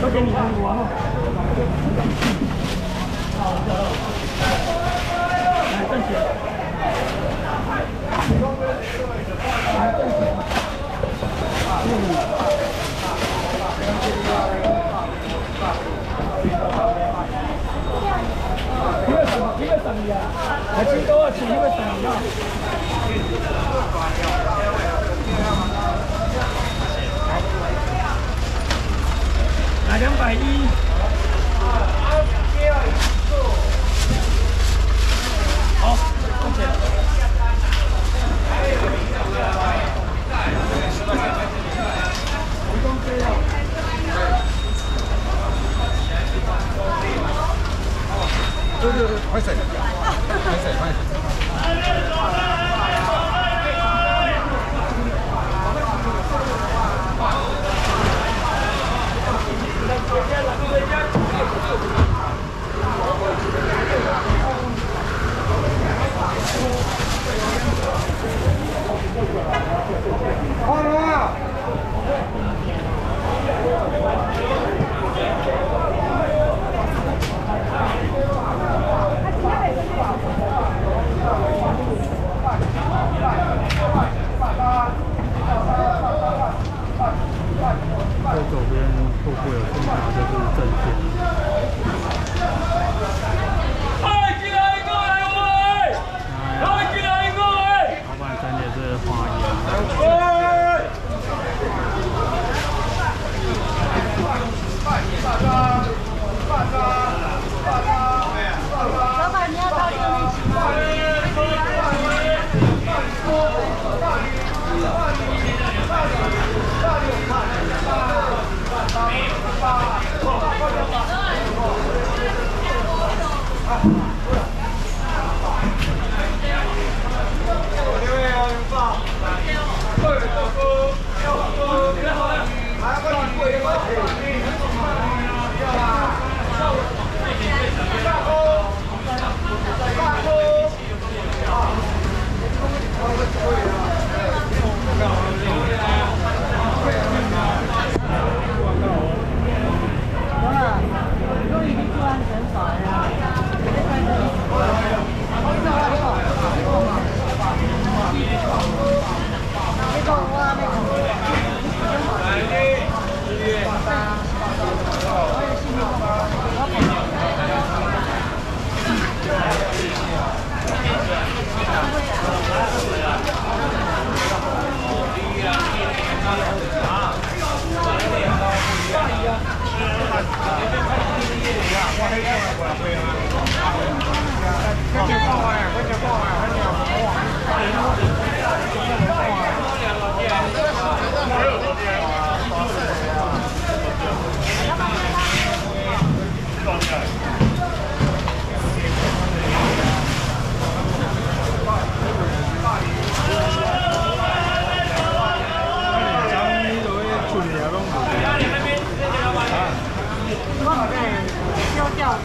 都给你中国了。一百一，好，谢谢。对对对，快点。走，先走。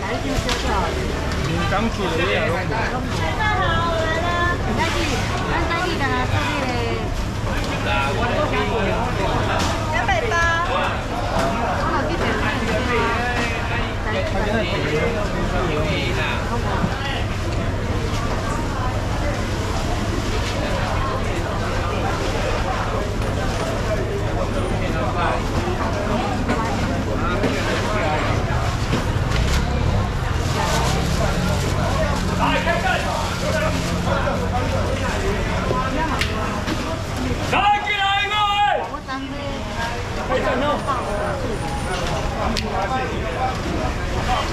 南京小炒。闽江煮的也好。大家好，我们呢，在这里，在的这的。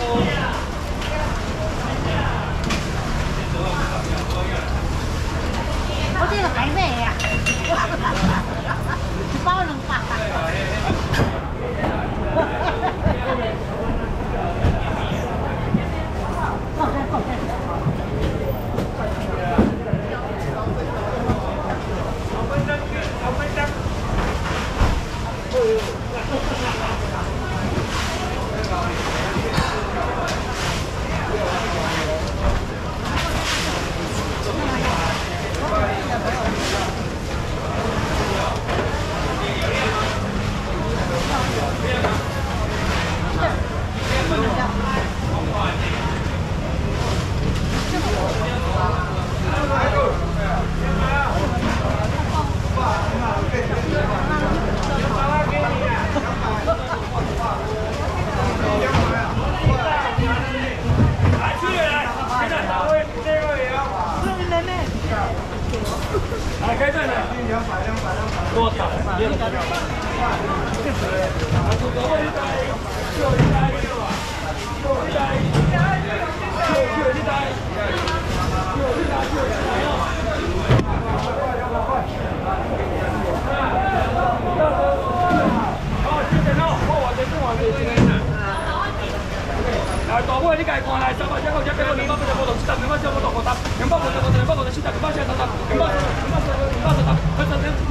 Yeah. 来开战了！两百两百两百，多少？两百两百，确实。啊，就这么一打，就一打一个吧，就一打一个，就一打一个，就一打就一打。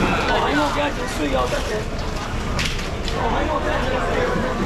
我，还要给他钱税哦，这钱。哦，还要给他钱税。